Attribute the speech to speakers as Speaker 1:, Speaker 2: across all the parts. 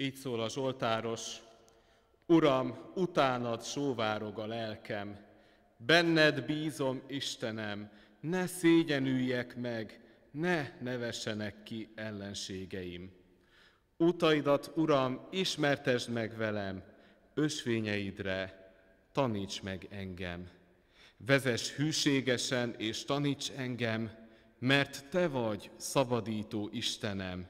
Speaker 1: Így szól a Zsoltáros, Uram, utánad sóvárog a lelkem, benned bízom, Istenem, ne szégyenüljek meg, ne nevessenek ki ellenségeim. Utaidat, Uram, ismertesd meg velem, ösvényeidre taníts meg engem. Vezess hűségesen és taníts engem, mert Te vagy szabadító Istenem,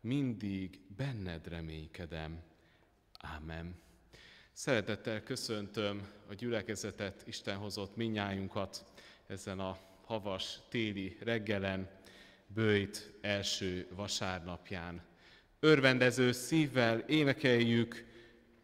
Speaker 1: mindig benned reménykedem. Ámen. Szeretettel köszöntöm a gyülekezetet, Isten hozott minnyájunkat ezen a havas téli reggelen, bőjt első vasárnapján. Örvendező szívvel énekeljük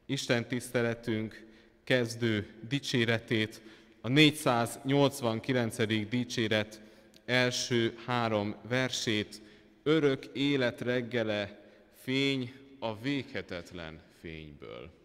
Speaker 1: Isten tiszteletünk kezdő dicséretét, a 489. dicséret első három versét, örök élet reggele, fény a véghetetlen fényből.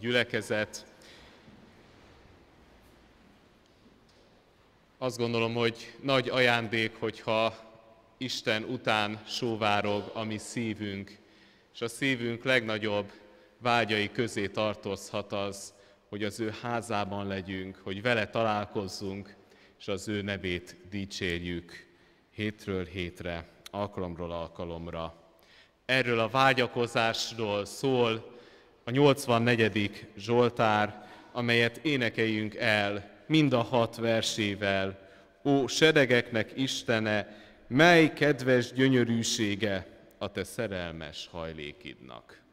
Speaker 1: Gyülekezet. Azt gondolom, hogy nagy ajándék, hogyha Isten után sóvárog a mi szívünk, és a szívünk legnagyobb vágyai közé tartozhat az, hogy az ő házában legyünk, hogy vele találkozzunk, és az ő nevét dicsérjük hétről hétre, alkalomról alkalomra. Erről a vágyakozásról szól a 84. Zsoltár, amelyet énekeljünk el mind a hat versével. Ó, sedegeknek Istene, mely kedves gyönyörűsége a te szerelmes hajlékidnak.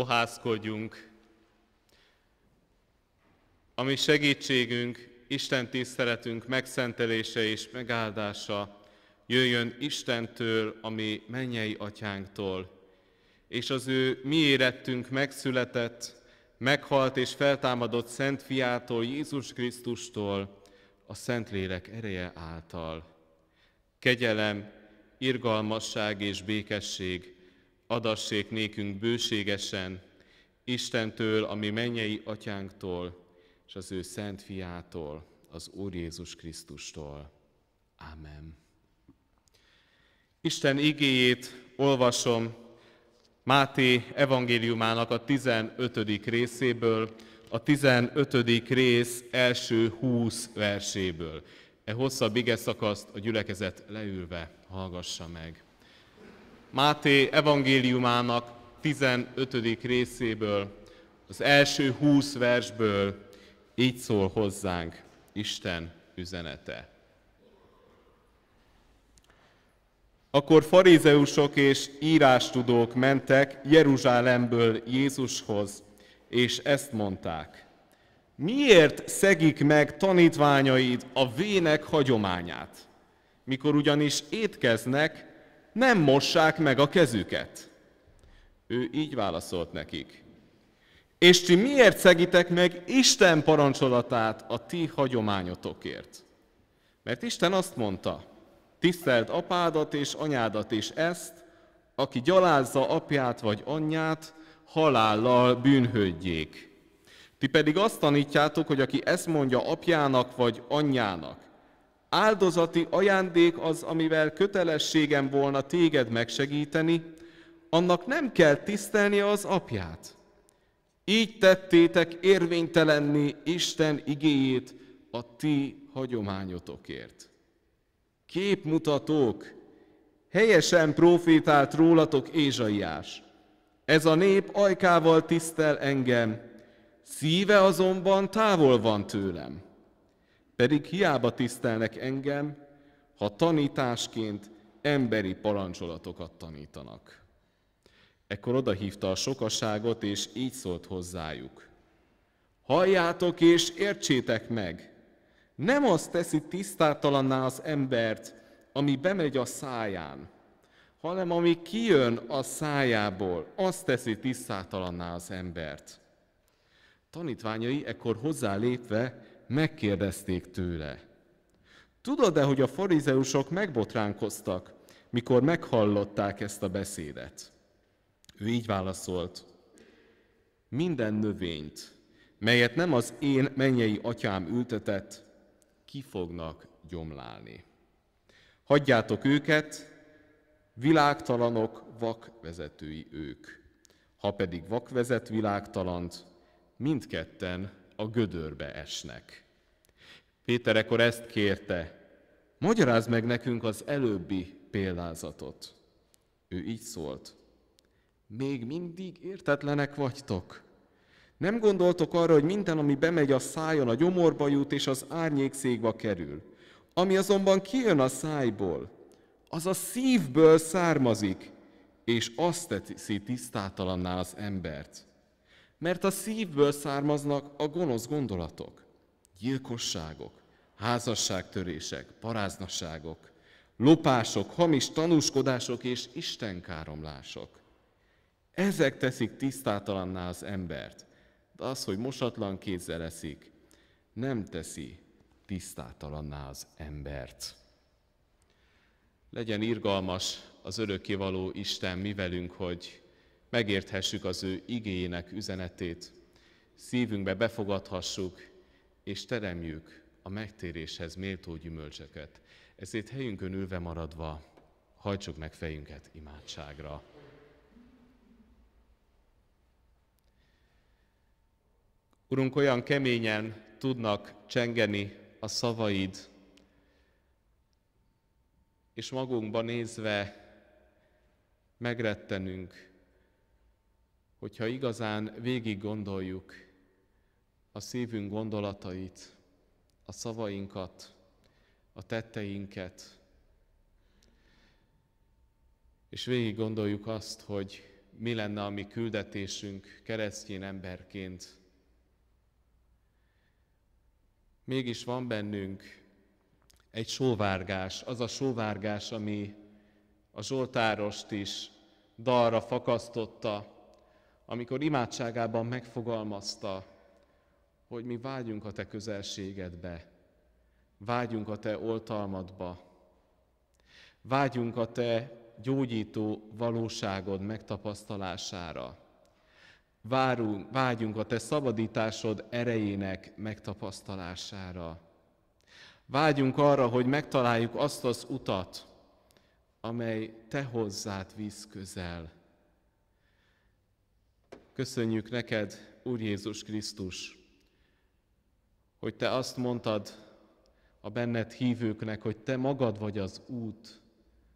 Speaker 1: Fohászkodjunk. Ami segítségünk, Isten tiszteletünk megszentelése és megáldása jöjjön Istentől, ami mennyei atyánktól, és az ő mi érettünk megszületett, meghalt és feltámadott Szent Fiától, Jézus Krisztustól, a Szentlélek ereje által. Kegyelem, irgalmasság és békesség adassék nékünk bőségesen, Istentől, ami mennyei atyánktól, és az ő szent fiától, az Úr Jézus Krisztustól. Amen. Isten igéjét olvasom Máté evangéliumának a 15. részéből, a 15. rész első 20 verséből. E hosszabb ige szakaszt a gyülekezet leülve hallgassa meg. Máté evangéliumának 15. részéből, az első 20 versből így szól hozzánk Isten üzenete. Akkor farizeusok és írástudók mentek Jeruzsálemből Jézushoz, és ezt mondták. Miért szegik meg tanítványaid a vének hagyományát? Mikor ugyanis étkeznek, nem mossák meg a kezüket. Ő így válaszolt nekik. És ti miért szegitek meg Isten parancsolatát a ti hagyományotokért? Mert Isten azt mondta, tiszteld apádat és anyádat és ezt, aki gyalázza apját vagy anyját, halállal bűnhődjék. Ti pedig azt tanítjátok, hogy aki ezt mondja apjának vagy anyjának, áldozati ajándék az, amivel kötelességem volna téged megsegíteni, annak nem kell tisztelni az apját. Így tettétek érvénytelenni Isten igéjét a ti hagyományotokért. Képmutatók, helyesen profétált rólatok Ézsaiás. Ez a nép ajkával tisztel engem, szíve azonban távol van tőlem. Pedig hiába tisztelnek engem, ha tanításként emberi parancsolatokat tanítanak. Ekkor odahívta a sokaságot, és így szólt hozzájuk. Halljátok és értsétek meg! Nem az teszi tisztátalanná az embert, ami bemegy a száján, hanem ami kijön a szájából, azt teszi tisztátalanná az embert. Tanítványai ekkor hozzálépve megkérdezték tőle. Tudod-e, hogy a farizeusok megbotránkoztak, mikor meghallották ezt a beszédet? Ő így válaszolt, minden növényt, melyet nem az én mennyei atyám ültetett, ki fognak gyomlálni. Hagyjátok őket, világtalanok, vakvezetői ők. Ha pedig vakvezet világtalant, mindketten a gödörbe esnek. Péter ekkor ezt kérte, magyarázd meg nekünk az előbbi példázatot. Ő így szólt, még mindig értetlenek vagytok. Nem gondoltok arra, hogy minden, ami bemegy a szájon, a gyomorba jut és az árnyékszékba kerül. Ami azonban kijön a szájból, az a szívből származik, és azt teszi tisztátalanná az embert. Mert a szívből származnak a gonosz gondolatok, gyilkosságok, házasságtörések, paráznaságok, lopások, hamis tanúskodások és istenkáromlások. Ezek teszik tisztátalanná az embert. De az, hogy mosatlan kézzel eszik, nem teszi tisztátalanná az embert. Legyen irgalmas az örökkévaló Isten mi velünk, hogy megérthessük az ő igényének üzenetét, szívünkbe befogadhassuk, és teremjük a megtéréshez méltó gyümölcseket. Ezért helyünkön ülve maradva hajtsuk meg fejünket imádságra. Urunk, olyan keményen tudnak csengeni a szavaid, és magunkba nézve megrettenünk, hogyha igazán végig gondoljuk a szívünk gondolatait, a szavainkat, a tetteinket, és végig gondoljuk azt, hogy mi lenne a mi küldetésünk keresztény emberként. Mégis van bennünk egy sóvárgás, az a sóvárgás, ami a Zsoltárost is dalra fakasztotta, amikor imádságában megfogalmazta, hogy mi vágyunk a Te közelségedbe, vágyunk a Te oltalmadba, vágyunk a Te gyógyító valóságod megtapasztalására. Várunk, vágyunk a Te szabadításod erejének megtapasztalására. Vágyunk arra, hogy megtaláljuk azt az utat, amely Te hozzád visz közel. Köszönjük neked, Úr Jézus Krisztus, hogy Te azt mondtad a benned hívőknek, hogy Te magad vagy az út,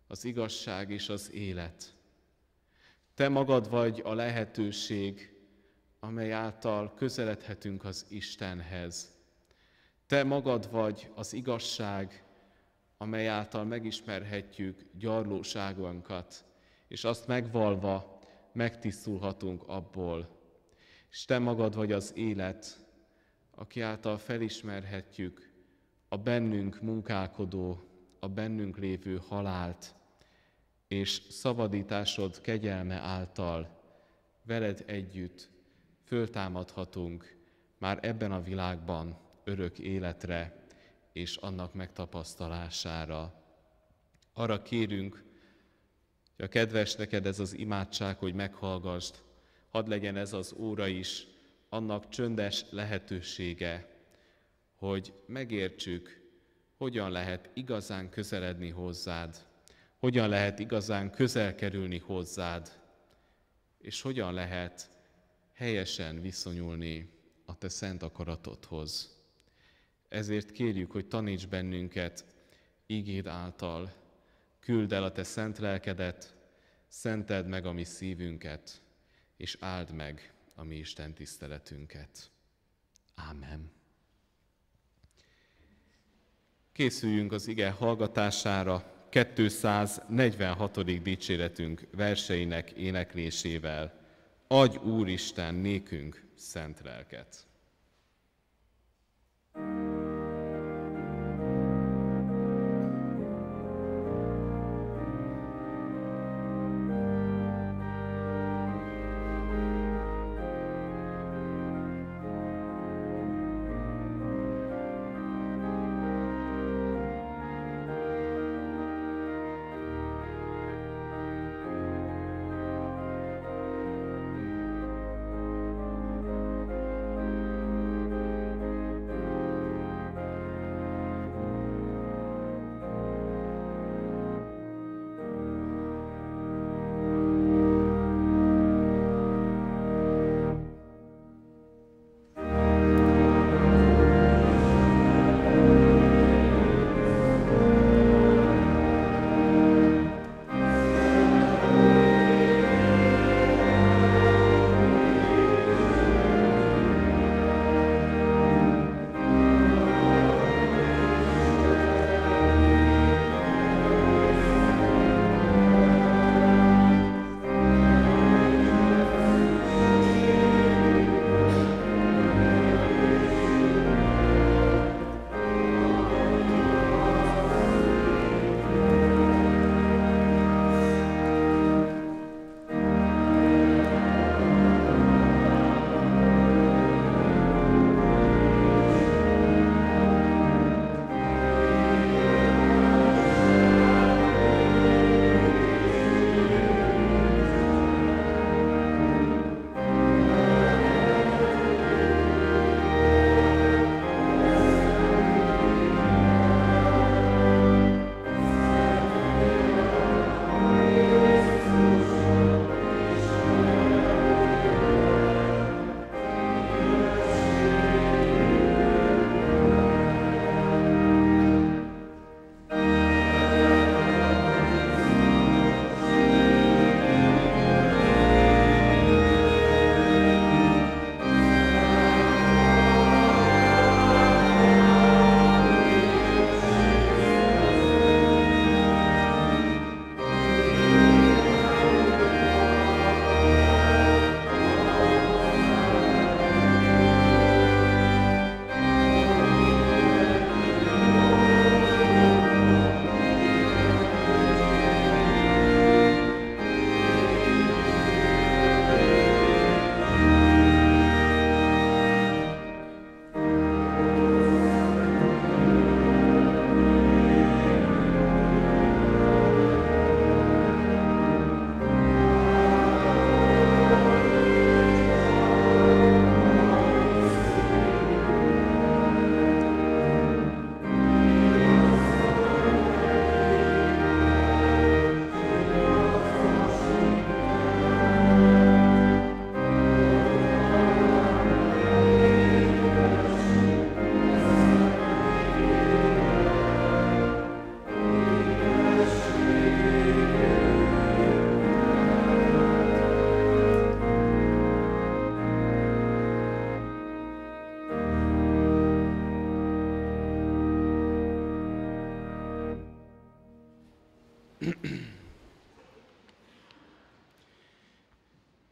Speaker 1: az igazság és az élet. Te magad vagy a lehetőség, amely által közeledhetünk az Istenhez. Te magad vagy az igazság, amely által megismerhetjük gyarlóságunkat, és azt megvalva megtisztulhatunk abból. És Te magad vagy az élet, aki által felismerhetjük a bennünk munkálkodó, a bennünk lévő halált, és szabadításod kegyelme által veled együtt föltámadhatunk már ebben a világban örök életre és annak megtapasztalására. Arra kérünk, hogy a kedves neked ez az imádság, hogy meghallgasd, hadd legyen ez az óra is annak csöndes lehetősége, hogy megértsük, hogyan lehet igazán közeledni hozzád, hogyan lehet igazán közel kerülni hozzád, és hogyan lehet helyesen viszonyulni a te szent akaratodhoz. Ezért kérjük, hogy taníts bennünket ígéd által, küld el a te szent lelkedet, szenteld meg a mi szívünket, és áld meg a mi Isten tiszteletünket. Ámen. Készüljünk az ige hallgatására 246. dicséretünk verseinek éneklésével. Adj Úristen nékünk szent lelket!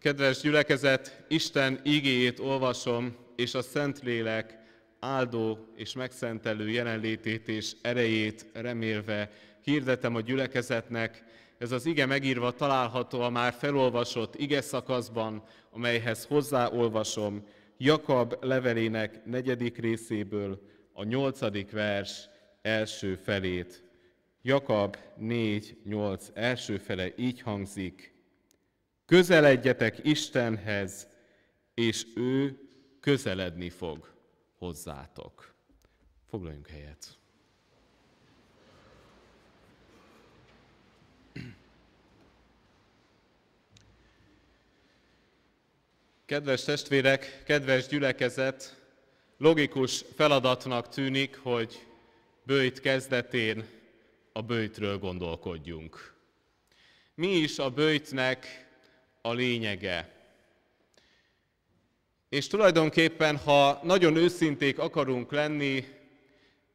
Speaker 1: Kedves gyülekezet, Isten igéjét olvasom, és a Szentlélek áldó és megszentelő jelenlétét és erejét remélve hirdetem a gyülekezetnek. Ez az ige megírva található a már felolvasott ige szakaszban, amelyhez hozzáolvasom Jakab levelének negyedik részéből a nyolcadik vers első felét. Jakab 4.8 első fele így hangzik. Közeledjetek Istenhez, és ő közeledni fog hozzátok. Foglaljunk helyet. Kedves testvérek, kedves gyülekezet, logikus feladatnak tűnik, hogy bőjt kezdetén a bőjtről gondolkodjunk. Mi is a bőjtnek a lényege? És tulajdonképpen, ha nagyon őszinték akarunk lenni,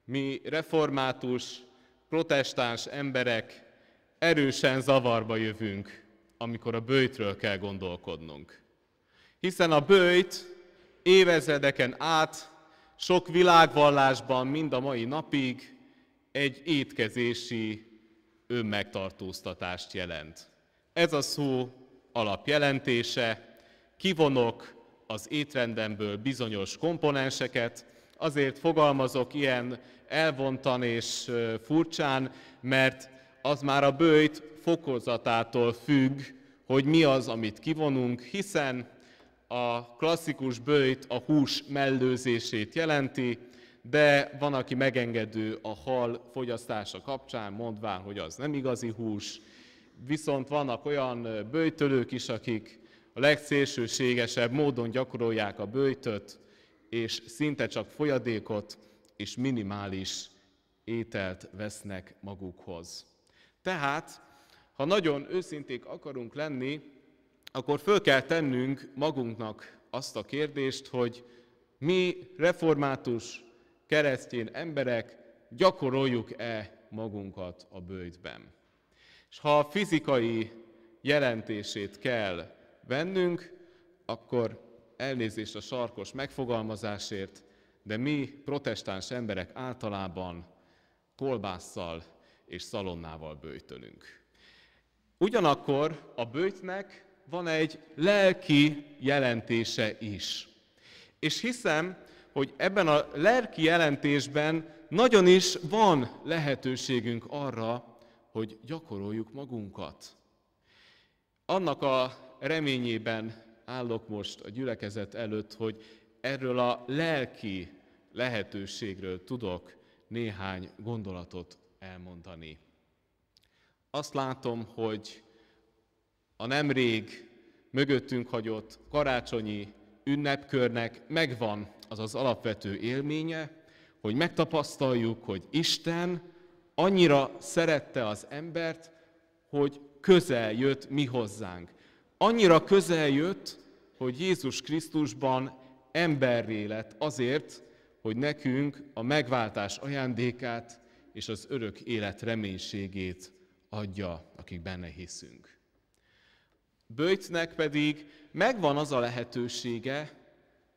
Speaker 1: mi református, protestáns emberek erősen zavarba jövünk, amikor a bőjtről kell gondolkodnunk. Hiszen a bőjt évezredeken át sok világvallásban mind a mai napig egy étkezési önmegtartóztatást jelent. Ez a szó alapjelentése, kivonok az étrendemből bizonyos komponenseket, azért fogalmazok ilyen elvontan és furcsán, mert az már a bőjt fokozatától függ, hogy mi az, amit kivonunk, hiszen a klasszikus bőjt a hús mellőzését jelenti, de van, aki megengedő a hal fogyasztása kapcsán, mondván, hogy az nem igazi hús, viszont vannak olyan bőjtölők is, akik a legszélsőségesebb módon gyakorolják a bőjtöt, és szinte csak folyadékot és minimális ételt vesznek magukhoz. Tehát, ha nagyon őszinték akarunk lenni, akkor föl kell tennünk magunknak azt a kérdést, hogy mi református keresztény emberek gyakoroljuk-e magunkat a bőjtben. És ha a fizikai jelentését kell vennünk, akkor elnézést a sarkos megfogalmazásért, de mi protestáns emberek általában kolbásszal és szalonnával bőjtölünk. Ugyanakkor a bőjtnek van egy lelki jelentése is. És hiszem, hogy ebben a lelki jelentésben nagyon is van lehetőségünk arra, hogy gyakoroljuk magunkat. Annak a reményében állok most a gyülekezet előtt, hogy erről a lelki lehetőségről tudok néhány gondolatot elmondani. Azt látom, hogy a nemrég mögöttünk hagyott karácsonyi ünnepkörnek megvan az az alapvető élménye, hogy megtapasztaljuk, hogy Isten annyira szerette az embert, hogy közel jött mi hozzánk. Annyira közel jött, hogy Jézus Krisztusban emberré lett azért, hogy nekünk a megváltás ajándékát és az örök élet reménységét adja, akik benne hiszünk. Böjtnek pedig megvan az a lehetősége,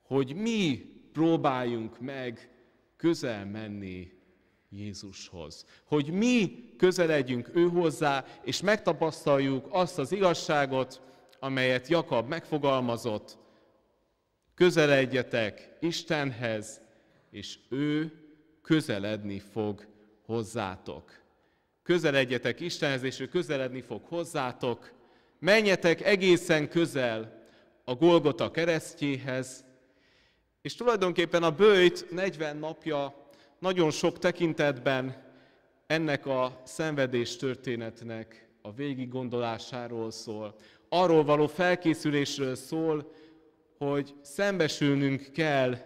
Speaker 1: hogy mi próbáljunk meg közel menni Jézushoz. Hogy mi közeledjünk ő hozzá, és megtapasztaljuk azt az igazságot, amelyet Jakab megfogalmazott, közeledjetek Istenhez, és ő közeledni fog hozzátok. Közeledjetek Istenhez, és ő közeledni fog hozzátok. Menjetek egészen közel a Golgota keresztjéhez, és tulajdonképpen a bőjt 40 napja nagyon sok tekintetben ennek a szenvedés történetnek a gondolásáról szól. Arról való felkészülésről szól, hogy szembesülnünk kell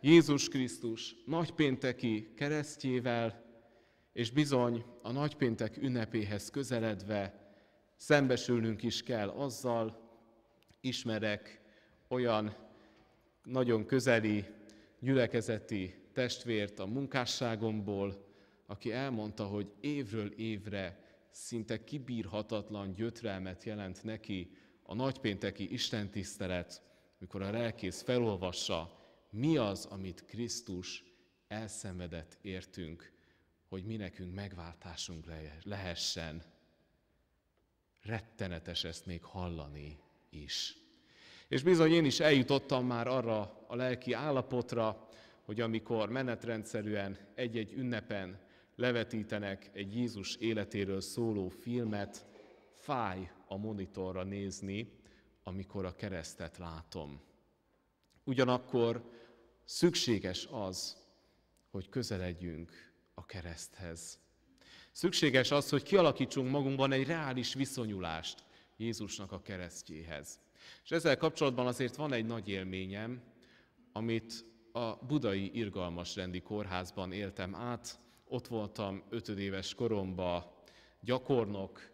Speaker 1: Jézus Krisztus nagypénteki keresztjével, és bizony a nagypéntek ünnepéhez közeledve szembesülnünk is kell azzal, ismerek olyan nagyon közeli gyülekezeti testvért a munkásságomból, aki elmondta, hogy évről évre szinte kibírhatatlan gyötrelmet jelent neki a nagypénteki istentisztelet, mikor a lelkész felolvassa, mi az, amit Krisztus elszenvedett értünk, hogy mi nekünk megváltásunk lehessen. Rettenetes ezt még hallani is. És bizony én is eljutottam már arra a lelki állapotra, hogy amikor menetrendszerűen egy-egy ünnepen levetítenek egy Jézus életéről szóló filmet, fáj a monitorra nézni, amikor a keresztet látom. Ugyanakkor szükséges az, hogy közeledjünk a kereszthez. Szükséges az, hogy kialakítsunk magunkban egy reális viszonyulást Jézusnak a keresztjéhez. És ezzel kapcsolatban azért van egy nagy élményem, amit a budai irgalmas rendi kórházban éltem át. Ott voltam ötödéves koromban gyakornok,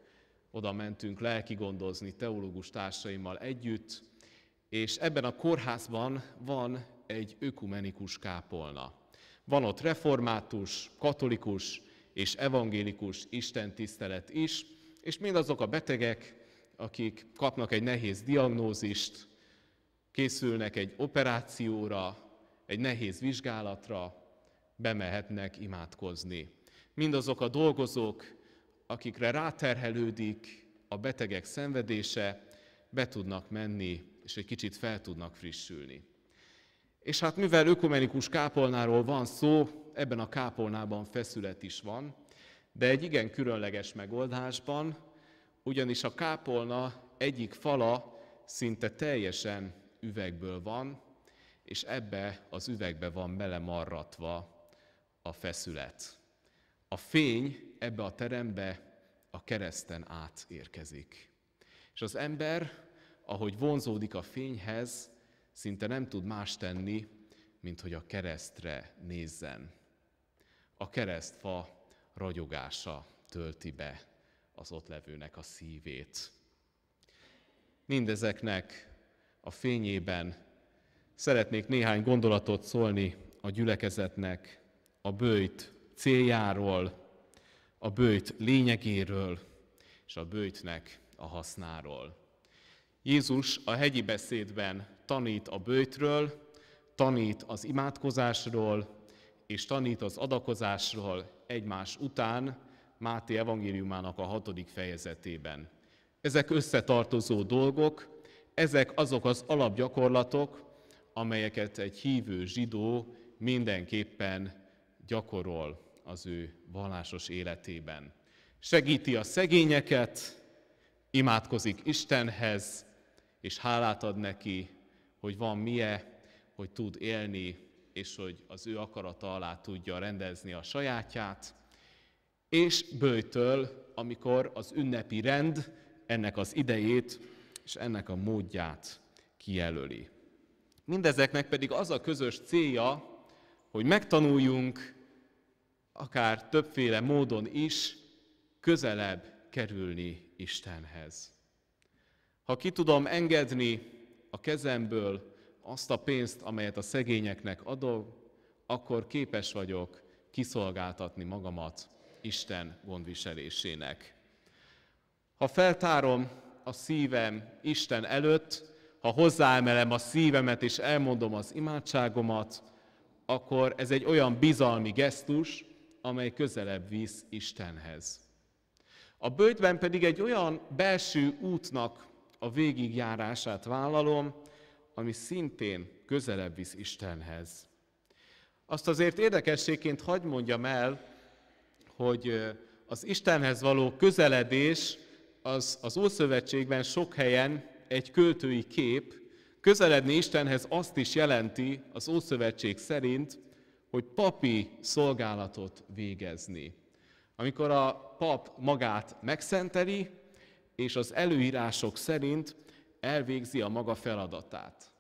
Speaker 1: oda mentünk lelki gondozni teológus társaimmal együtt, és ebben a kórházban van egy ökumenikus kápolna. Van ott református, katolikus és evangélikus istentisztelet is, és mindazok a betegek, akik kapnak egy nehéz diagnózist, készülnek egy operációra, egy nehéz vizsgálatra, bemehetnek imádkozni. Mindazok a dolgozók, akikre ráterhelődik a betegek szenvedése, be tudnak menni, és egy kicsit fel tudnak frissülni. És hát mivel ökumenikus kápolnáról van szó, ebben a kápolnában feszület is van, de egy igen különleges megoldásban, ugyanis a kápolna egyik fala szinte teljesen üvegből van, és ebbe az üvegbe van belemarratva a feszület. A fény ebbe a terembe a kereszten át érkezik. És az ember, ahogy vonzódik a fényhez, szinte nem tud más tenni, mint hogy a keresztre nézzen. A keresztfa ragyogása tölti be az ott levőnek a szívét. Mindezeknek a fényében szeretnék néhány gondolatot szólni a gyülekezetnek, a bőjt céljáról, a bőjt lényegéről és a bőjtnek a hasznáról. Jézus a hegyi beszédben tanít a bőjtről, tanít az imádkozásról, és tanít az adakozásról egymás után Máté evangéliumának a hatodik fejezetében. Ezek összetartozó dolgok, ezek azok az alapgyakorlatok, amelyeket egy hívő zsidó mindenképpen gyakorol az ő vallásos életében. Segíti a szegényeket, imádkozik Istenhez, és hálát ad neki, hogy van mie, hogy tud élni, és hogy az ő akarata alá tudja rendezni a sajátját, és bőjtől, amikor az ünnepi rend ennek az idejét és ennek a módját kijelöli. Mindezeknek pedig az a közös célja, hogy megtanuljunk akár többféle módon is közelebb kerülni Istenhez. Ha ki tudom engedni a kezemből azt a pénzt, amelyet a szegényeknek adok, akkor képes vagyok kiszolgáltatni magamat Isten gondviselésének. Ha feltárom a szívem Isten előtt, ha hozzáemelem a szívemet és elmondom az imádságomat, akkor ez egy olyan bizalmi gesztus, amely közelebb visz Istenhez. A bőjtben pedig egy olyan belső útnak a végigjárását vállalom, ami szintén közelebb visz Istenhez. Azt azért érdekességként hagy mondjam el, hogy az Istenhez való közeledés az az Ószövetségben sok helyen egy költői kép, közeledni Istenhez azt is jelenti az Ószövetség szerint, hogy papi szolgálatot végezni. Amikor a pap magát megszenteli, és az előírások szerint elvégzi a maga feladatát.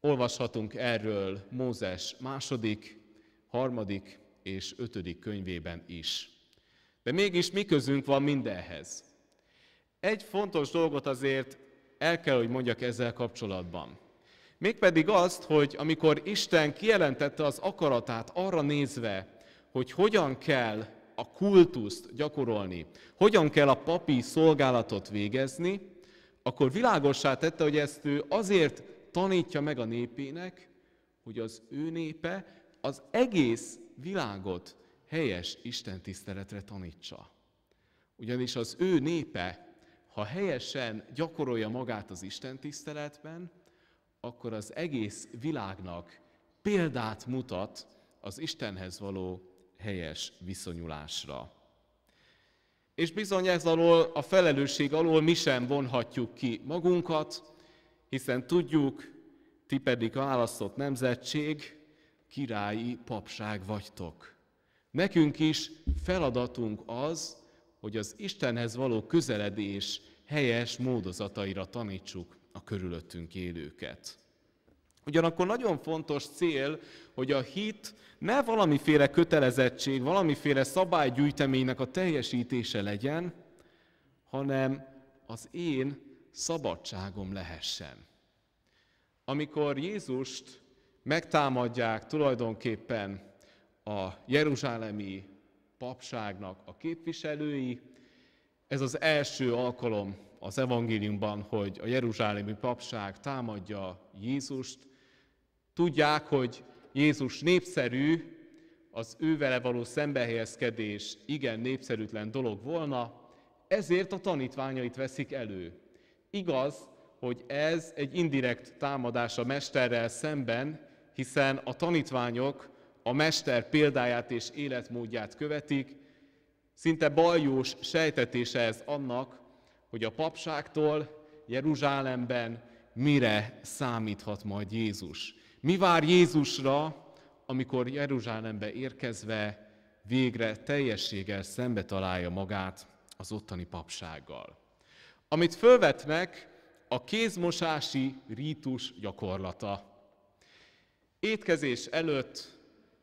Speaker 1: Olvashatunk erről Mózes második, harmadik és ötödik könyvében is. De mégis mi közünk van mindenhez? Egy fontos dolgot azért el kell, hogy mondjak ezzel kapcsolatban. Mégpedig azt, hogy amikor Isten kijelentette az akaratát arra nézve, hogy hogyan kell a kultuszt gyakorolni, hogyan kell a papi szolgálatot végezni, akkor világossá tette, hogy ezt ő azért tanítja meg a népének, hogy az ő népe az egész világot helyes Isten tiszteletre tanítsa. Ugyanis az ő népe, ha helyesen gyakorolja magát az Isten tiszteletben, akkor az egész világnak példát mutat az Istenhez való helyes viszonyulásra. És bizony ez alól, a felelősség alól mi sem vonhatjuk ki magunkat, hiszen tudjuk, ti pedig választott nemzetség, királyi papság vagytok. Nekünk is feladatunk az, hogy az Istenhez való közeledés helyes módozataira tanítsuk a körülöttünk élőket. Ugyanakkor nagyon fontos cél, hogy a hit ne valamiféle kötelezettség, valamiféle szabálygyűjteménynek a teljesítése legyen, hanem az én szabadságom lehessen. Amikor Jézust megtámadják tulajdonképpen a jeruzsálemi papságnak a képviselői, ez az első alkalom az evangéliumban, hogy a jeruzsálemi papság támadja Jézust, Tudják, hogy Jézus népszerű, az ővele való szembehelyezkedés igen népszerűtlen dolog volna, ezért a tanítványait veszik elő. Igaz, hogy ez egy indirekt támadás a mesterrel szemben, hiszen a tanítványok a mester példáját és életmódját követik, szinte baljós sejtetése ez annak, hogy a papságtól Jeruzsálemben mire számíthat majd Jézus. Mi vár Jézusra, amikor Jeruzsálembe érkezve végre teljességgel szembe találja magát az ottani papsággal? Amit fölvetnek, a kézmosási rítus gyakorlata. Étkezés előtt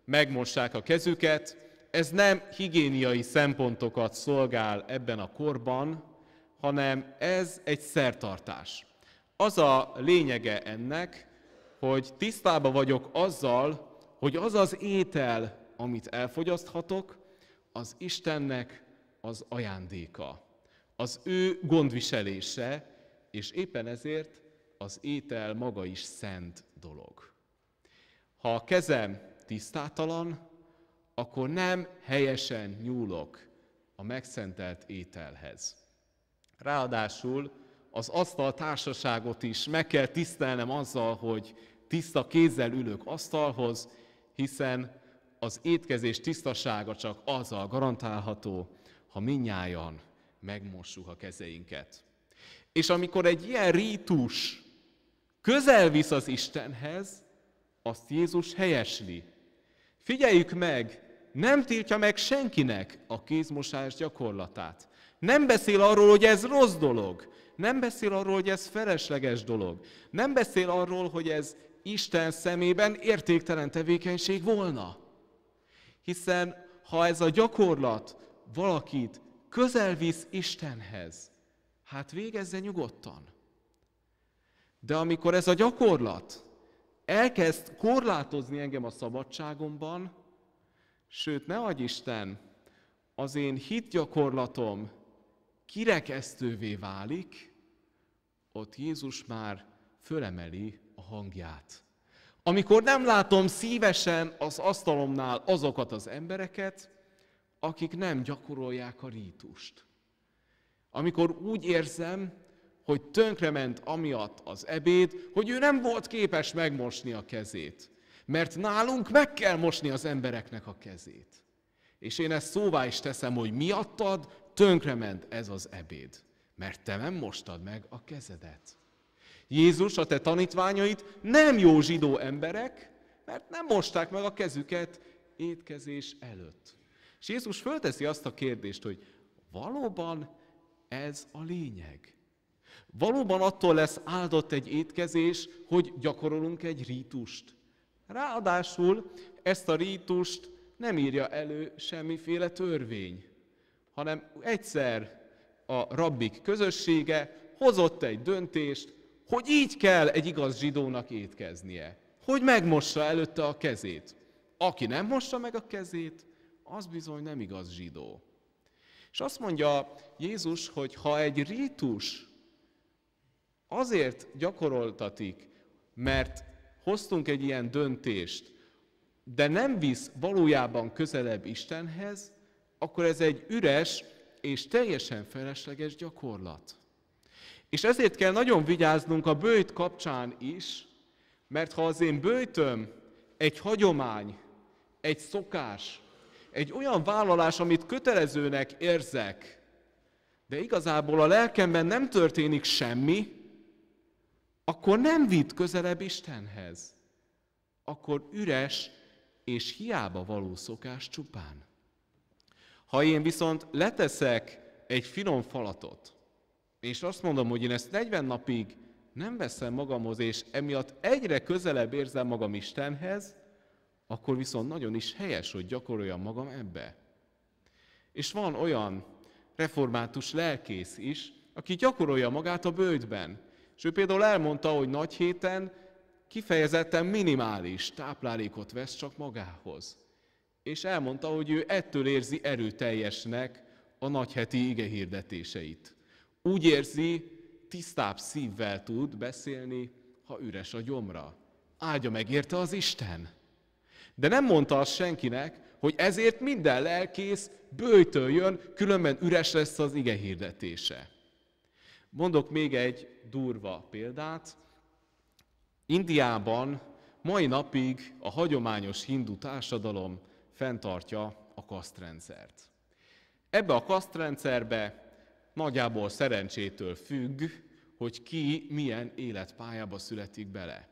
Speaker 1: megmossák a kezüket, ez nem higiéniai szempontokat szolgál ebben a korban, hanem ez egy szertartás. Az a lényege ennek, hogy tisztában vagyok azzal, hogy az az étel, amit elfogyaszthatok, az Istennek az ajándéka, az ő gondviselése, és éppen ezért az étel maga is szent dolog. Ha a kezem tisztátalan, akkor nem helyesen nyúlok a megszentelt ételhez. Ráadásul az asztal társaságot is meg kell tisztelnem azzal, hogy tiszta kézzel ülök asztalhoz, hiszen az étkezés tisztasága csak azzal garantálható, ha minnyájan megmossuk a kezeinket. És amikor egy ilyen rítus közel visz az Istenhez, azt Jézus helyesli. Figyeljük meg, nem tiltja meg senkinek a kézmosás gyakorlatát. Nem beszél arról, hogy ez rossz dolog. Nem beszél arról, hogy ez felesleges dolog. Nem beszél arról, hogy ez Isten szemében értéktelen tevékenység volna. Hiszen ha ez a gyakorlat valakit közel visz Istenhez, hát végezze nyugodtan. De amikor ez a gyakorlat elkezd korlátozni engem a szabadságomban, sőt, ne adj Isten, az én hitgyakorlatom kirekesztővé válik, ott Jézus már fölemeli a hangját. Amikor nem látom szívesen az asztalomnál azokat az embereket, akik nem gyakorolják a rítust. Amikor úgy érzem, hogy tönkrement amiatt az ebéd, hogy ő nem volt képes megmosni a kezét. Mert nálunk meg kell mosni az embereknek a kezét. És én ezt szóvá is teszem, hogy miattad tönkrement ez az ebéd. Mert te nem mostad meg a kezedet. Jézus, a te tanítványait nem jó zsidó emberek, mert nem mosták meg a kezüket étkezés előtt. És Jézus fölteszi azt a kérdést, hogy valóban ez a lényeg. Valóban attól lesz áldott egy étkezés, hogy gyakorolunk egy rítust. Ráadásul ezt a rítust nem írja elő semmiféle törvény, hanem egyszer a rabbik közössége hozott egy döntést, hogy így kell egy igaz zsidónak étkeznie. Hogy megmossa előtte a kezét. Aki nem mossa meg a kezét, az bizony nem igaz zsidó. És azt mondja Jézus, hogy ha egy rítus azért gyakoroltatik, mert hoztunk egy ilyen döntést, de nem visz valójában közelebb Istenhez, akkor ez egy üres és teljesen felesleges gyakorlat. És ezért kell nagyon vigyáznunk a bőjt kapcsán is, mert ha az én bőjtöm egy hagyomány, egy szokás, egy olyan vállalás, amit kötelezőnek érzek, de igazából a lelkemben nem történik semmi, akkor nem vitt közelebb Istenhez. Akkor üres és hiába való szokás csupán. Ha én viszont leteszek egy finom falatot, és azt mondom, hogy én ezt 40 napig nem veszem magamhoz, és emiatt egyre közelebb érzem magam Istenhez, akkor viszont nagyon is helyes, hogy gyakoroljam magam ebbe. És van olyan református lelkész is, aki gyakorolja magát a bőjtben. És ő például elmondta, hogy nagy héten kifejezetten minimális táplálékot vesz csak magához. És elmondta, hogy ő ettől érzi erőteljesnek a nagyheti igehirdetéseit. Úgy érzi, tisztább szívvel tud beszélni, ha üres a gyomra. Áldja meg érte az Isten. De nem mondta azt senkinek, hogy ezért minden lelkész bőjtől jön, különben üres lesz az ige hirdetése. Mondok még egy durva példát. Indiában mai napig a hagyományos hindu társadalom fenntartja a kasztrendszert. Ebbe a kasztrendszerbe nagyjából szerencsétől függ, hogy ki milyen életpályába születik bele.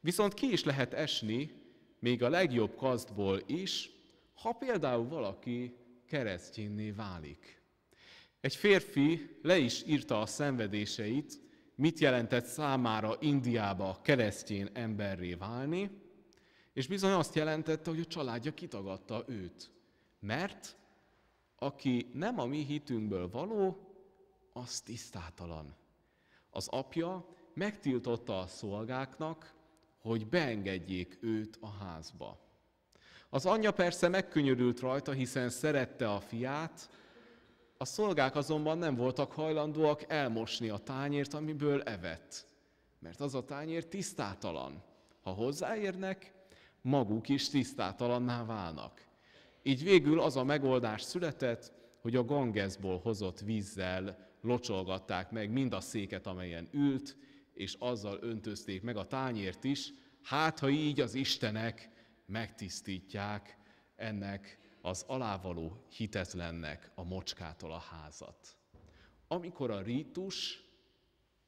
Speaker 1: Viszont ki is lehet esni, még a legjobb kasztból is, ha például valaki keresztjénné válik. Egy férfi le is írta a szenvedéseit, mit jelentett számára Indiába keresztjén emberré válni, és bizony azt jelentette, hogy a családja kitagadta őt. Mert aki nem a mi hitünkből való, az tisztátalan. Az apja megtiltotta a szolgáknak, hogy beengedjék őt a házba. Az anyja persze megkönyörült rajta, hiszen szerette a fiát, a szolgák azonban nem voltak hajlandóak elmosni a tányért, amiből evett, mert az a tányér tisztátalan. Ha hozzáérnek, maguk is tisztátalanná válnak. Így végül az a megoldás született, hogy a Gangesból hozott vízzel locsolgatták meg mind a széket, amelyen ült, és azzal öntözték meg a tányért is, hát ha így az Istenek megtisztítják ennek az alávaló hitetlennek a mocskától a házat. Amikor a rítus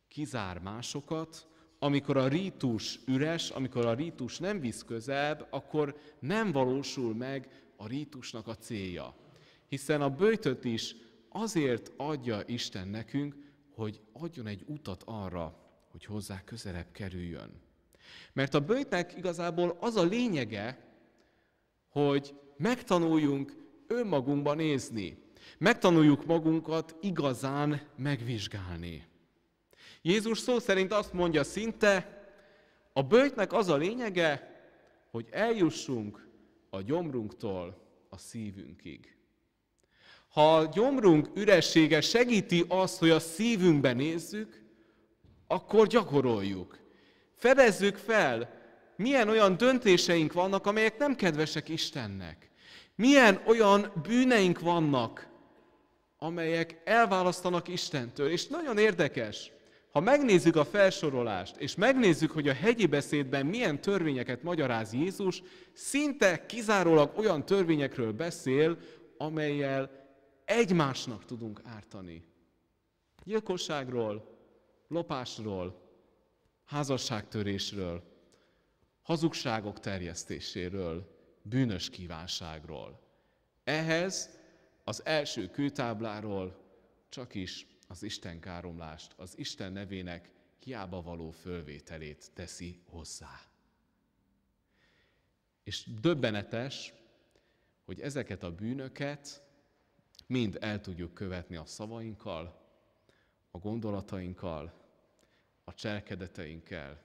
Speaker 1: kizár másokat, amikor a rítus üres, amikor a rítus nem visz közelebb, akkor nem valósul meg a rítusnak a célja. Hiszen a bőjtöt is azért adja Isten nekünk, hogy adjon egy utat arra, hogy hozzá közelebb kerüljön. Mert a bőjtnek igazából az a lényege, hogy megtanuljunk önmagunkban nézni. Megtanuljuk magunkat igazán megvizsgálni. Jézus szó szerint azt mondja szinte, a bőjtnek az a lényege, hogy eljussunk a gyomrunktól a szívünkig. Ha a gyomrunk üressége segíti azt, hogy a szívünkbe nézzük, akkor gyakoroljuk. Fedezzük fel, milyen olyan döntéseink vannak, amelyek nem kedvesek Istennek. Milyen olyan bűneink vannak, amelyek elválasztanak Istentől. És nagyon érdekes, ha megnézzük a felsorolást, és megnézzük, hogy a hegyi beszédben milyen törvényeket magyaráz Jézus, szinte kizárólag olyan törvényekről beszél, amelyel egymásnak tudunk ártani. Gyilkosságról, lopásról, házasságtörésről, hazugságok terjesztéséről, bűnös kívánságról. Ehhez az első kőtábláról csak is az Isten káromlást, az Isten nevének hiába való fölvételét teszi hozzá. És döbbenetes, hogy ezeket a bűnöket mind el tudjuk követni a szavainkkal, a gondolatainkkal, a cselekedeteinkkel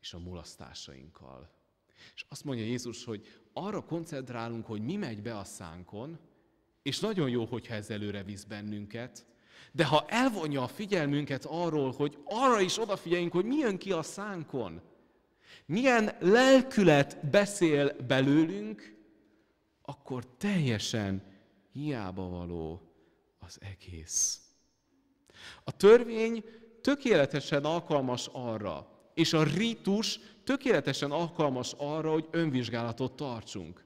Speaker 1: és a mulasztásainkkal. És azt mondja Jézus, hogy arra koncentrálunk, hogy mi megy be a szánkon, és nagyon jó, hogyha ez előre visz bennünket, de ha elvonja a figyelmünket arról, hogy arra is odafigyeljünk, hogy mi jön ki a szánkon, milyen lelkület beszél belőlünk, akkor teljesen hiába való az egész. A törvény tökéletesen alkalmas arra, és a ritus tökéletesen alkalmas arra, hogy önvizsgálatot tartsunk.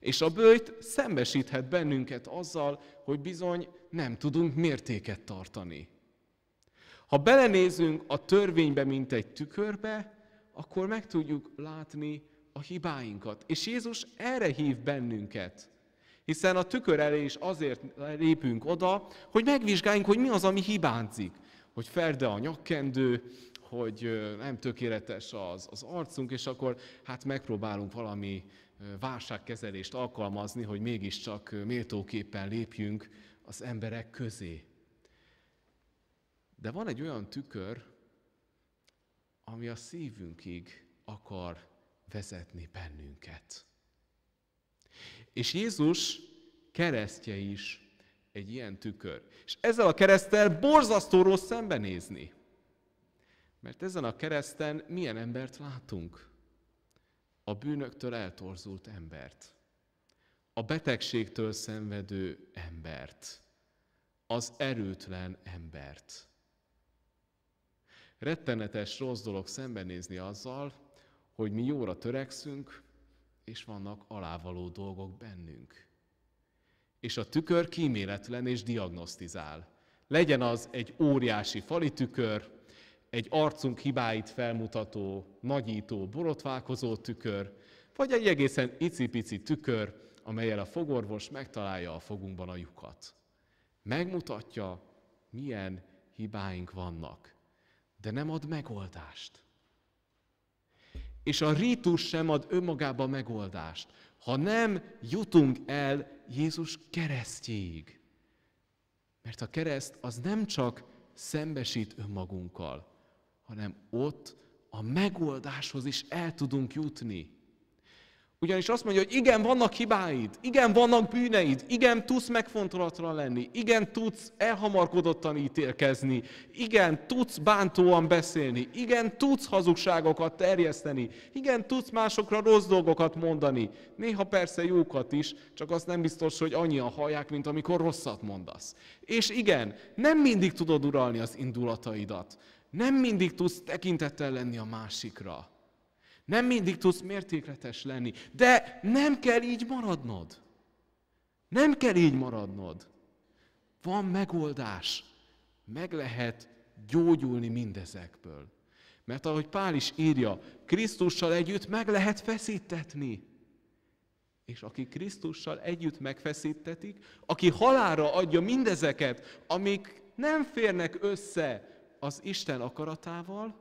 Speaker 1: És a bőjt szembesíthet bennünket azzal, hogy bizony nem tudunk mértéket tartani. Ha belenézünk a törvénybe, mint egy tükörbe, akkor meg tudjuk látni a hibáinkat. És Jézus erre hív bennünket. Hiszen a tükör elé is azért lépünk oda, hogy megvizsgáljunk, hogy mi az, ami hibánzik. Hogy ferde a nyakkendő, hogy nem tökéletes az, az arcunk, és akkor hát megpróbálunk valami válságkezelést alkalmazni, hogy mégiscsak méltóképpen lépjünk az emberek közé. De van egy olyan tükör, ami a szívünkig akar vezetni bennünket. És Jézus keresztje is egy ilyen tükör. És ezzel a kereszttel borzasztó rossz szembenézni. Mert ezen a kereszten milyen embert látunk? A bűnöktől eltorzult embert. A betegségtől szenvedő embert. Az erőtlen embert. Rettenetes rossz dolog szembenézni azzal, hogy mi jóra törekszünk, és vannak alávaló dolgok bennünk. És a tükör kíméletlen és diagnosztizál. Legyen az egy óriási fali tükör, egy arcunk hibáit felmutató, nagyító, borotválkozó tükör, vagy egy egészen icipici tükör, amelyel a fogorvos megtalálja a fogunkban a lyukat. Megmutatja, milyen hibáink vannak, de nem ad megoldást. És a rítus sem ad önmagában megoldást, ha nem jutunk el Jézus keresztjéig. Mert a kereszt az nem csak szembesít önmagunkkal, hanem ott a megoldáshoz is el tudunk jutni. Ugyanis azt mondja, hogy igen, vannak hibáid, igen, vannak bűneid, igen, tudsz megfontolatlan lenni, igen, tudsz elhamarkodottan ítélkezni, igen, tudsz bántóan beszélni, igen, tudsz hazugságokat terjeszteni, igen, tudsz másokra rossz dolgokat mondani, néha persze jókat is, csak azt nem biztos, hogy annyian hallják, mint amikor rosszat mondasz. És igen, nem mindig tudod uralni az indulataidat, nem mindig tudsz tekintettel lenni a másikra. Nem mindig tudsz mértékletes lenni, de nem kell így maradnod. Nem kell így maradnod. Van megoldás. Meg lehet gyógyulni mindezekből. Mert ahogy Pál is írja, Krisztussal együtt meg lehet feszítetni. És aki Krisztussal együtt megfeszítetik, aki halára adja mindezeket, amik nem férnek össze az Isten akaratával,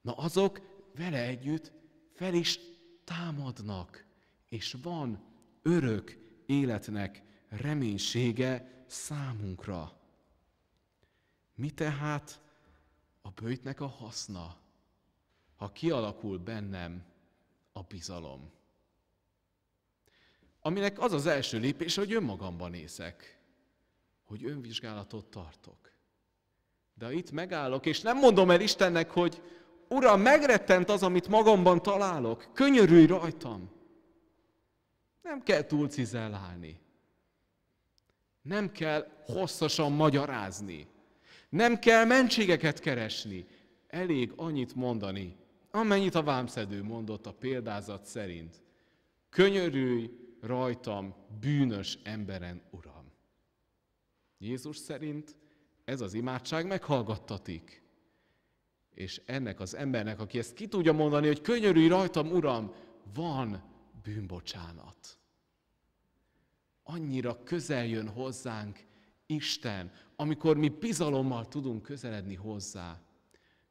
Speaker 1: na azok vele együtt fel is támadnak, és van örök életnek reménysége számunkra. Mi tehát a bőjtnek a haszna, ha kialakul bennem a bizalom? Aminek az az első lépés, hogy önmagamban nézek, hogy önvizsgálatot tartok. De itt megállok, és nem mondom el Istennek, hogy Uram, megrettent az, amit magamban találok, könyörülj rajtam. Nem kell túl cizellálni. Nem kell hosszasan magyarázni. Nem kell mentségeket keresni. Elég annyit mondani, amennyit a vámszedő mondott a példázat szerint. Könyörülj rajtam, bűnös emberen, Uram. Jézus szerint ez az imádság meghallgattatik. És ennek az embernek, aki ezt ki tudja mondani, hogy könyörülj rajtam, Uram, van bűnbocsánat. Annyira közel jön hozzánk Isten, amikor mi bizalommal tudunk közeledni hozzá,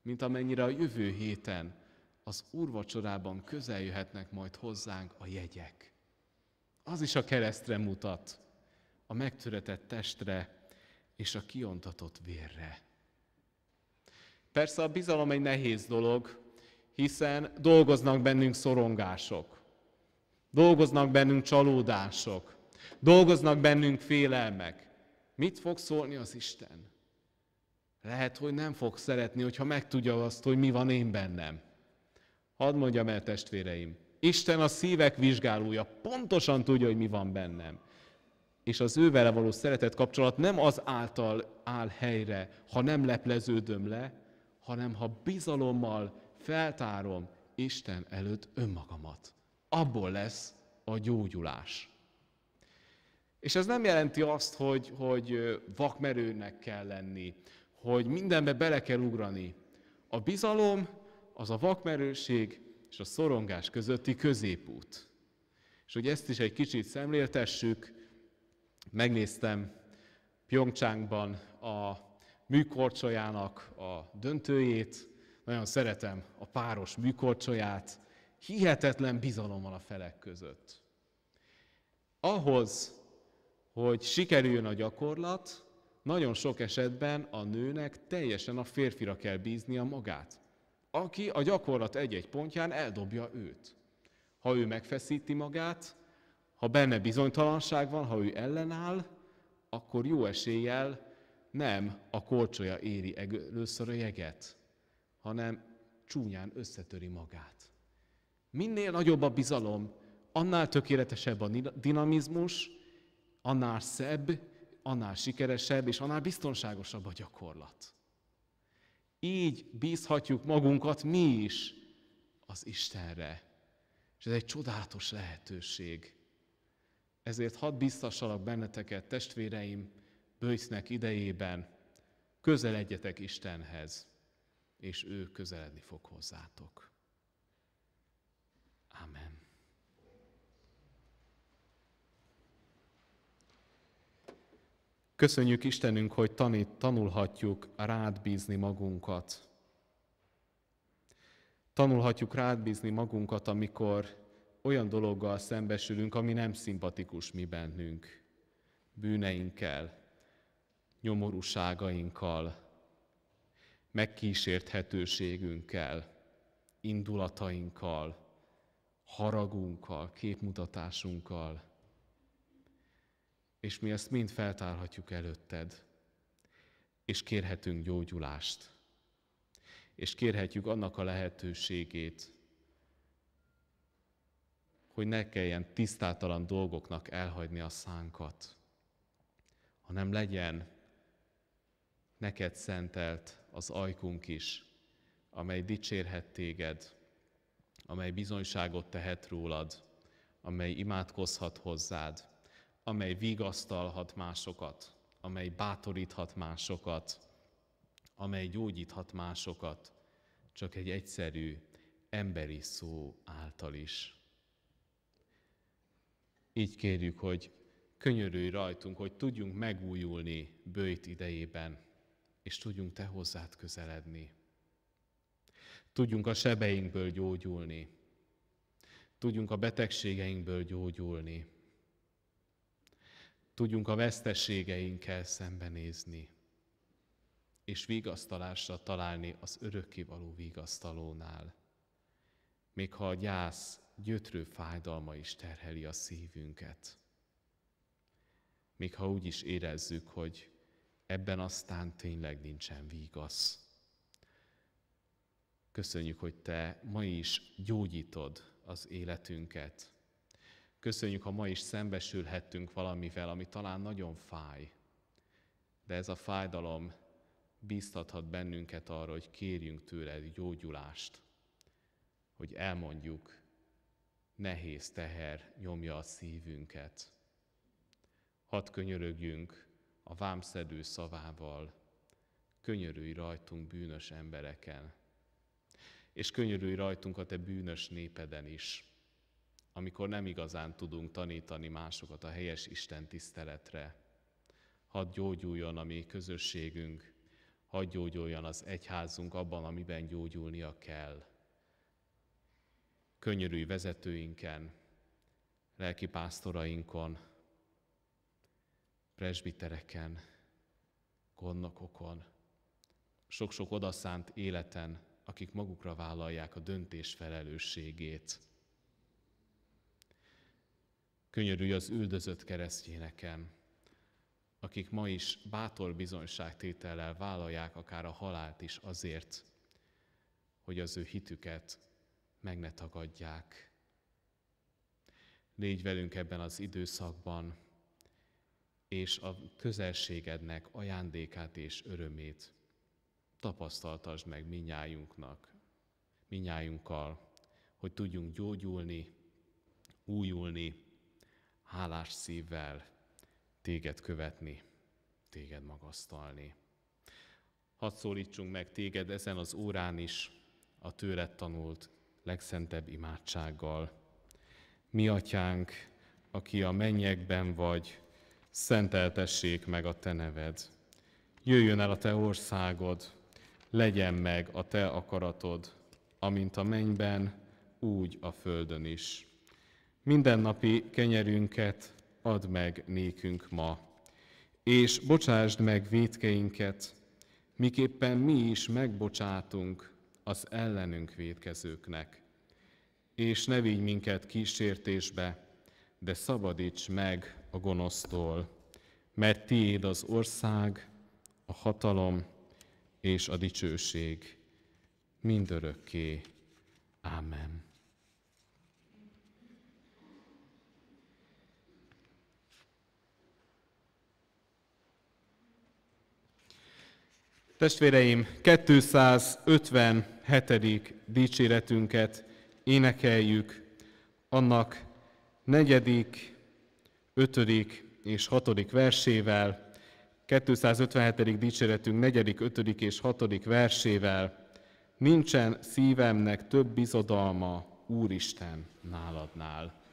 Speaker 1: mint amennyire a jövő héten az úrvacsorában közel jöhetnek majd hozzánk a jegyek. Az is a keresztre mutat, a megtöretett testre, és a kiontatott vérre. Persze a bizalom egy nehéz dolog, hiszen dolgoznak bennünk szorongások, dolgoznak bennünk csalódások, dolgoznak bennünk félelmek. Mit fog szólni az Isten? Lehet, hogy nem fog szeretni, hogyha megtudja azt, hogy mi van én bennem. Hadd mondjam el, testvéreim, Isten a szívek vizsgálója, pontosan tudja, hogy mi van bennem. És az ővele való szeretet kapcsolat nem az által áll helyre, ha nem lepleződöm le, hanem ha bizalommal feltárom Isten előtt önmagamat. Abból lesz a gyógyulás. És ez nem jelenti azt, hogy, hogy vakmerőnek kell lenni, hogy mindenbe bele kell ugrani. A bizalom az a vakmerőség és a szorongás közötti középút. És hogy ezt is egy kicsit szemléltessük, megnéztem Pyeongchangban a műkorcsolyának a döntőjét, nagyon szeretem a páros műkorcsolyát, hihetetlen bizalom van a felek között. Ahhoz, hogy sikerüljön a gyakorlat, nagyon sok esetben a nőnek teljesen a férfira kell bíznia magát, aki a gyakorlat egy-egy pontján eldobja őt. Ha ő megfeszíti magát, ha benne bizonytalanság van, ha ő ellenáll, akkor jó eséllyel nem a korcsolya éri először a jeget, hanem csúnyán összetöri magát. Minél nagyobb a bizalom, annál tökéletesebb a dinamizmus, annál szebb, annál sikeresebb és annál biztonságosabb a gyakorlat. Így bízhatjuk magunkat mi is az Istenre. És ez egy csodálatos lehetőség. Ezért hadd biztassalak benneteket, testvéreim, bőjsznek idejében, közeledjetek Istenhez, és ő közeledni fog hozzátok. Amen. Köszönjük Istenünk, hogy tanít, tanulhatjuk rád bízni magunkat. Tanulhatjuk rád bízni magunkat, amikor olyan dologgal szembesülünk, ami nem szimpatikus mi bennünk. Bűneinkkel, nyomorúságainkkal, megkísérthetőségünkkel, indulatainkkal, haragunkkal, képmutatásunkkal, és mi ezt mind feltárhatjuk előtted, és kérhetünk gyógyulást, és kérhetjük annak a lehetőségét, hogy ne kelljen tisztátalan dolgoknak elhagyni a szánkat, hanem legyen neked szentelt az ajkunk is, amely dicsérhet téged, amely bizonyságot tehet rólad, amely imádkozhat hozzád, amely vigasztalhat másokat, amely bátoríthat másokat, amely gyógyíthat másokat, csak egy egyszerű emberi szó által is. Így kérjük, hogy könyörülj rajtunk, hogy tudjunk megújulni bőjt idejében, és tudjunk Te hozzád közeledni. Tudjunk a sebeinkből gyógyulni. Tudjunk a betegségeinkből gyógyulni. Tudjunk a veszteségeinkkel szembenézni, és vigasztalásra találni az örökkévaló vigasztalónál. Még ha a gyász gyötrő fájdalma is terheli a szívünket. Még ha úgy is érezzük, hogy ebben aztán tényleg nincsen vígasz. Köszönjük, hogy Te ma is gyógyítod az életünket. Köszönjük, ha ma is szembesülhettünk valamivel, ami talán nagyon fáj, de ez a fájdalom bíztathat bennünket arra, hogy kérjünk tőled gyógyulást, hogy elmondjuk, nehéz teher nyomja a szívünket. Hadd könyörögjünk a vámszedő szavával, könyörülj rajtunk bűnös embereken, és könyörülj rajtunk a te bűnös népeden is, amikor nem igazán tudunk tanítani másokat a helyes Isten tiszteletre. Hadd gyógyuljon a mi közösségünk, hadd gyógyuljon az egyházunk abban, amiben gyógyulnia kell. Könyörülj vezetőinken, lelki pásztorainkon, presbitereken, gondnokokon, sok-sok odaszánt életen, akik magukra vállalják a döntés felelősségét. Könyörülj az üldözött keresztényeken, akik ma is bátor bizonyságtétellel vállalják akár a halált is azért, hogy az ő hitüket meg ne tagadják. Légy velünk ebben az időszakban, és a közelségednek ajándékát és örömét tapasztaltasd meg minnyájunknak, minnyájunkkal, hogy tudjunk gyógyulni, újulni, hálás szívvel téged követni, téged magasztalni. Hadd szólítsunk meg téged ezen az órán is a tőled tanult legszentebb imádsággal. Mi atyánk, aki a mennyekben vagy, szenteltessék meg a te neved. Jöjjön el a te országod, legyen meg a te akaratod, amint a mennyben, úgy a földön is. Mindennapi kenyerünket add meg nékünk ma, és bocsásd meg védkeinket, miképpen mi is megbocsátunk az ellenünk védkezőknek. És ne vigy minket kísértésbe, de szabadíts meg a gonosztól, mert tiéd az ország, a hatalom és a dicsőség mindörökké. Amen. Testvéreim, 257. dicséretünket énekeljük, annak negyedik, ötödik és hatodik versével, 257. dicséretünk negyedik, ötödik és hatodik versével, nincsen szívemnek több bizodalma, Úristen, náladnál.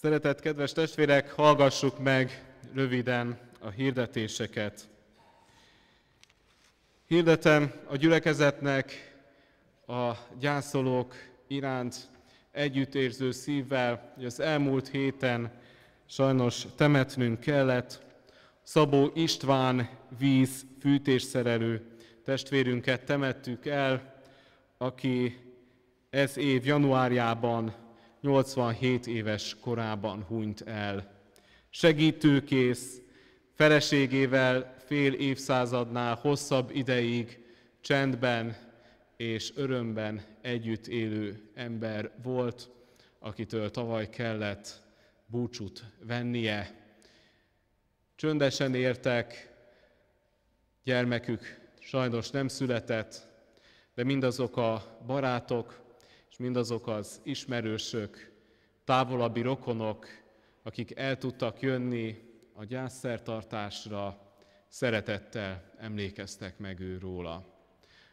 Speaker 1: Szeretett kedves testvérek, hallgassuk meg röviden a hirdetéseket. Hirdetem a gyülekezetnek, a gyászolók iránt együttérző szívvel, hogy az elmúlt héten sajnos temetnünk kellett. Szabó István víz fűtésszerelő testvérünket temettük el, aki ez év januárjában 87 éves korában hunyt el. Segítőkész, feleségével fél évszázadnál hosszabb ideig csendben és örömben együtt élő ember volt, akitől tavaly kellett búcsút vennie. Csöndesen értek, gyermekük sajnos nem született, de mindazok a barátok, mindazok az ismerősök, távolabbi rokonok, akik el tudtak jönni a gyászszertartásra, szeretettel emlékeztek meg ő róla.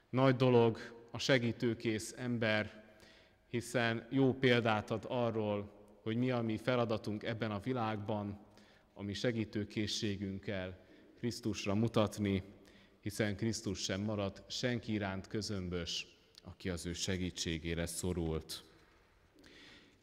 Speaker 1: Nagy dolog a segítőkész ember, hiszen jó példát ad arról, hogy mi a mi feladatunk ebben a világban, a mi segítőkészségünkkel Krisztusra mutatni, hiszen Krisztus sem marad senki iránt közömbös, aki az ő segítségére szorult.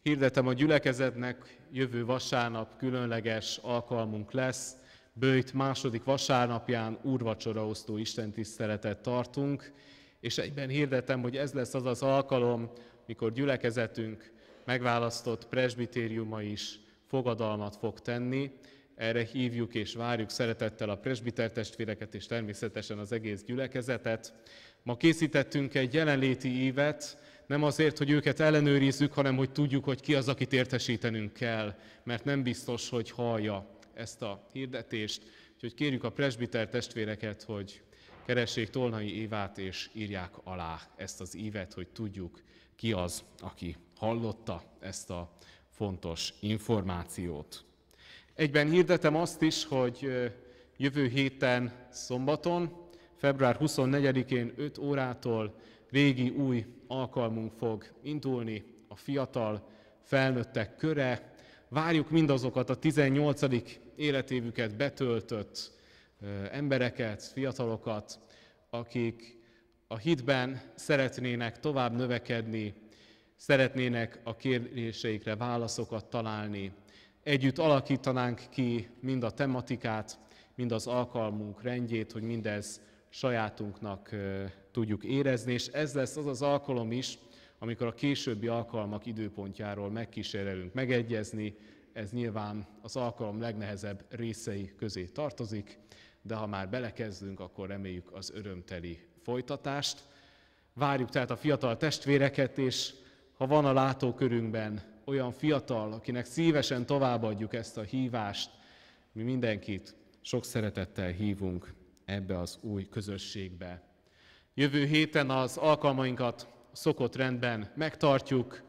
Speaker 1: Hirdetem a gyülekezetnek, jövő vasárnap különleges alkalmunk lesz, Bőjt második vasárnapján úrvacsoraosztó istentiszteletet tartunk, és egyben hirdetem, hogy ez lesz az az alkalom, mikor gyülekezetünk megválasztott presbitériuma is fogadalmat fog tenni. Erre hívjuk és várjuk szeretettel a presbiter testvéreket és természetesen az egész gyülekezetet. Ma készítettünk egy jelenléti évet, nem azért, hogy őket ellenőrizzük, hanem hogy tudjuk, hogy ki az, akit értesítenünk kell, mert nem biztos, hogy hallja ezt a hirdetést. Úgyhogy kérjük a presbiter testvéreket, hogy keressék Tolnai Évát, és írják alá ezt az ívet, hogy tudjuk, ki az, aki hallotta ezt a fontos információt. Egyben hirdetem azt is, hogy jövő héten szombaton, február 24-én 5 órától régi új alkalmunk fog indulni, a fiatal felnőttek köre. Várjuk mindazokat a 18. életévüket betöltött embereket, fiatalokat, akik a hitben szeretnének tovább növekedni, szeretnének a kérdéseikre válaszokat találni. Együtt alakítanánk ki mind a tematikát, mind az alkalmunk rendjét, hogy mindez sajátunknak tudjuk érezni, és ez lesz az az alkalom is, amikor a későbbi alkalmak időpontjáról megkísérelünk megegyezni, ez nyilván az alkalom legnehezebb részei közé tartozik, de ha már belekezdünk, akkor reméljük az örömteli folytatást. Várjuk tehát a fiatal testvéreket, és ha van a látókörünkben olyan fiatal, akinek szívesen továbbadjuk ezt a hívást, mi mindenkit sok szeretettel hívunk ebbe az új közösségbe. Jövő héten az alkalmainkat szokott rendben megtartjuk,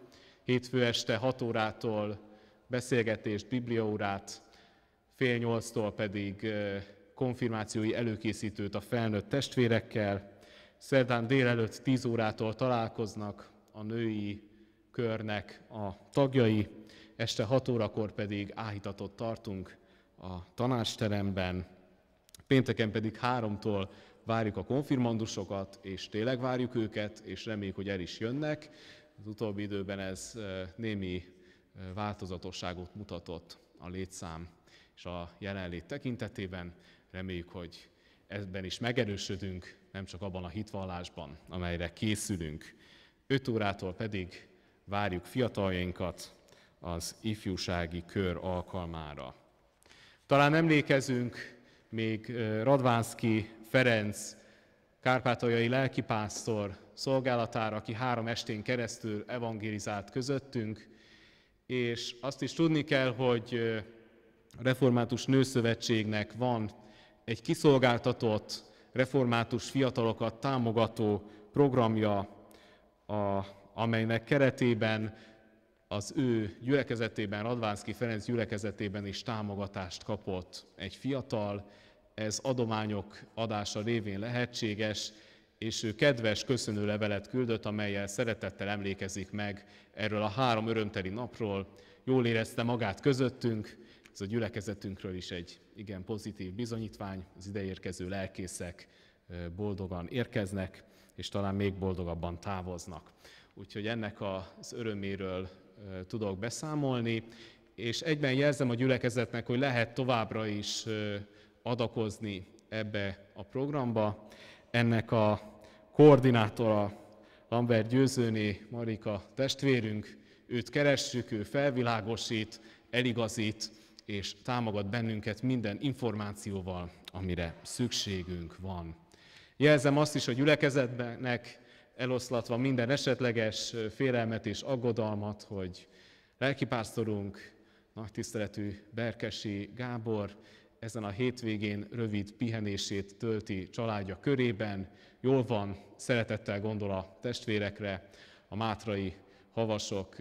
Speaker 1: hétfő este 6 órától beszélgetést, bibliaórát, fél nyolctól pedig konfirmációi előkészítőt a felnőtt testvérekkel. Szerdán délelőtt 10 órától találkoznak a női körnek a tagjai, este 6 órakor pedig áhítatot tartunk a tanácsteremben, pénteken pedig háromtól várjuk a konfirmandusokat, és tényleg várjuk őket, és reméljük, hogy el is jönnek. Az utóbbi időben ez némi változatosságot mutatott a létszám és a jelenlét tekintetében. Reméljük, hogy ebben is megerősödünk, nem csak abban a hitvallásban, amelyre készülünk. 5 órától pedig várjuk fiataljainkat az ifjúsági kör alkalmára. Talán emlékezünk még Radvánszki Ferenc kárpátaljai lelkipásztor szolgálatára, aki három estén keresztül evangelizált közöttünk, és azt is tudni kell, hogy Református Nőszövetségnek van egy kiszolgáltatott református fiatalokat támogató programja, a, amelynek keretében az ő gyülekezetében, Radvánszki Ferenc gyülekezetében is támogatást kapott egy fiatal, ez adományok adása révén lehetséges, és ő kedves köszönő levelet küldött, amelyel szeretettel emlékezik meg erről a három örömteli napról. Jól érezte magát közöttünk, ez a gyülekezetünkről is egy igen pozitív bizonyítvány, az ideérkező lelkészek boldogan érkeznek, és talán még boldogabban távoznak. úgyhogy ennek az öröméről tudok beszámolni, és egyben jelzem a gyülekezetnek, hogy lehet továbbra is adakozni ebbe a programba. Ennek a koordinátora Lambert Győzőné, Marika testvérünk, őt keressük, ő felvilágosít, eligazít, és támogat bennünket minden információval, amire szükségünk van. Jelzem azt is, hogy gyülekezetnek eloszlatva minden esetleges félelmet és aggodalmat, hogy lelkipásztorunk, nagy tiszteletű Berkesi Gábor ezen a hétvégén rövid pihenését tölti családja körében, jól van, szeretettel gondol a testvérekre, a mátrai havasok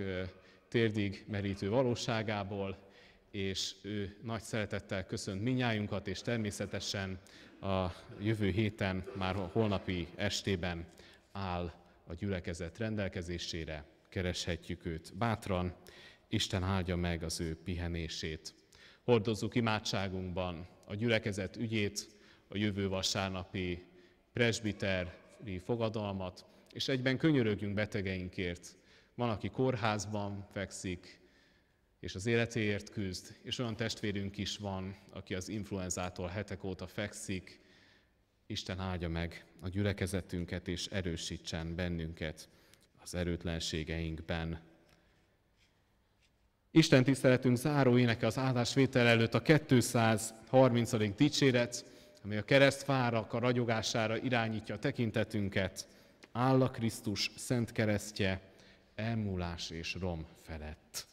Speaker 1: térdig merítő valóságából, és ő nagy szeretettel köszönt minnyájunkat, és természetesen a jövő héten, már a holnapi estében áll a gyülekezet rendelkezésére, kereshetjük őt bátran, Isten áldja meg az ő pihenését. Hordozzuk imádságunkban a gyülekezet ügyét, a jövő vasárnapi presbiteri fogadalmat, és egyben könyörögjünk betegeinkért. Van, aki kórházban fekszik, és az életéért küzd, és olyan testvérünk is van, aki az influenzától hetek óta fekszik. Isten áldja meg a gyülekezetünket, és erősítsen bennünket az erőtlenségeinkben. Isten tiszteletünk záró éneke az áldásvétel előtt a 230. dicséret, ami a keresztfárak a ragyogására irányítja a tekintetünket. Áll a Krisztus szent keresztje, elmúlás és rom felett.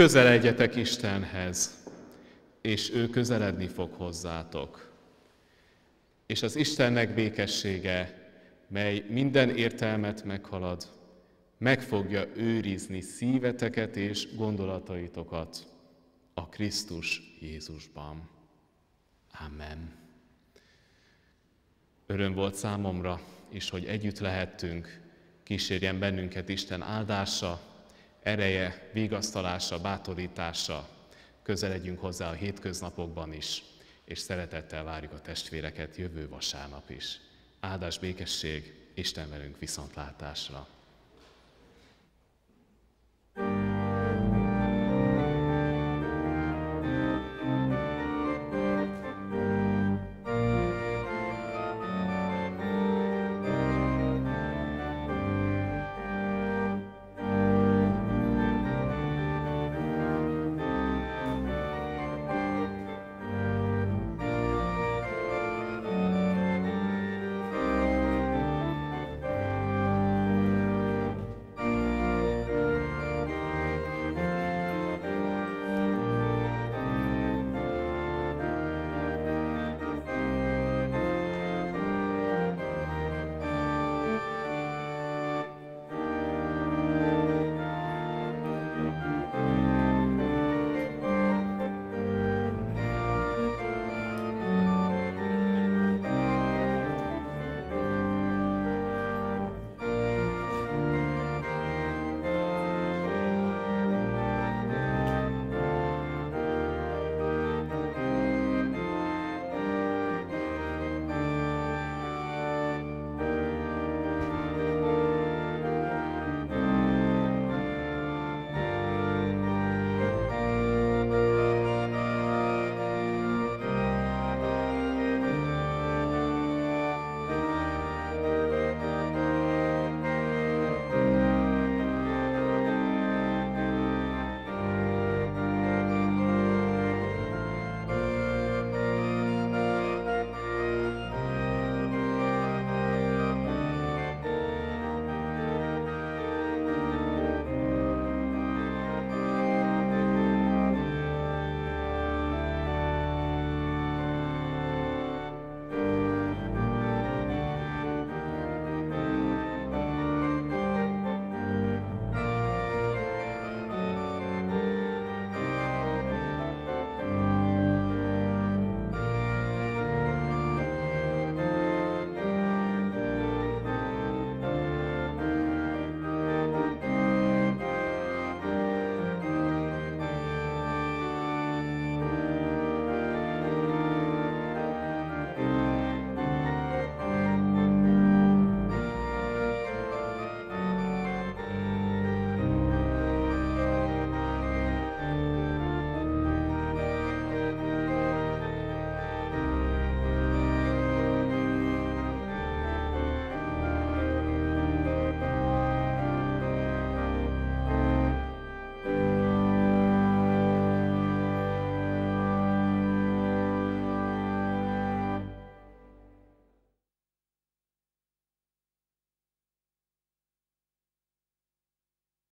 Speaker 1: Közeledjetek Istenhez, és ő közeledni fog hozzátok. És az Istennek békessége, mely minden értelmet meghalad, meg fogja őrizni szíveteket és gondolataitokat a Krisztus Jézusban. Amen. Öröm volt számomra is, hogy együtt lehettünk, kísérjen bennünket Isten áldása, ereje, vigasztalása, bátorítása, közeledjünk hozzá a hétköznapokban is, és szeretettel várjuk a testvéreket jövő vasárnap is. Áldás békesség, Isten velünk viszontlátásra!